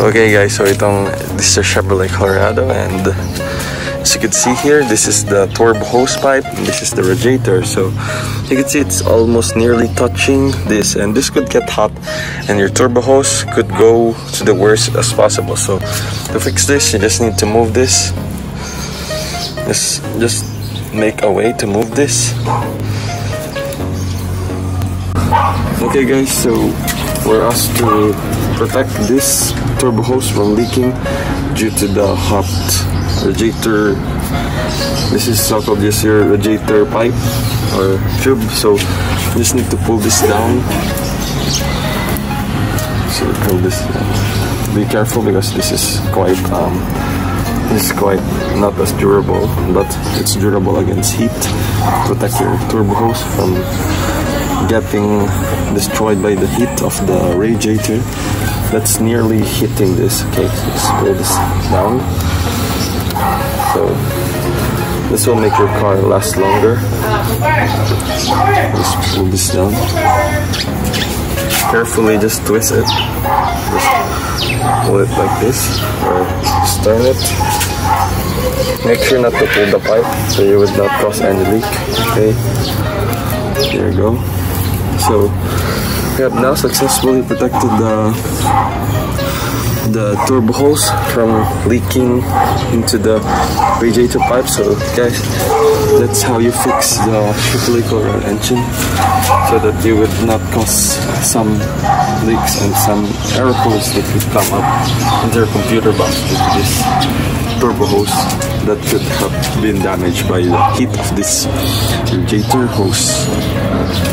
Okay guys, so itong this is Chevrolet Colorado and as you can see here, this is the turbo hose pipe this is the radiator. So you can see it's almost nearly touching this and this could get hot and your turbo hose could go to the worst as possible. So to fix this, you just need to move this. Just, just make a way to move this. Okay guys, so for us to protect this turbo hose from leaking due to the hot radiator. This is so-called just your radiator pipe or tube so just need to pull this down. So pull this down. be careful because this is quite um, this is quite not as durable but it's durable against heat. Protect your turbo hose from getting destroyed by the heat of the radiator. That's nearly hitting this okay let's pull this down. So this will make your car last longer. Just pull this down. Carefully just twist it. Just pull it like this or just turn it. Make sure not to pull the pipe so you would not cause any leak okay? There you go so we have now successfully protected the the turbo hose from leaking into the radiator pipe. So guys, that's how you fix the Chevrolet Colorado engine so that you would not cause some leaks and some error codes that could come up in their computer box to this turbo hose that could have been damaged by the heat of this radiator hose.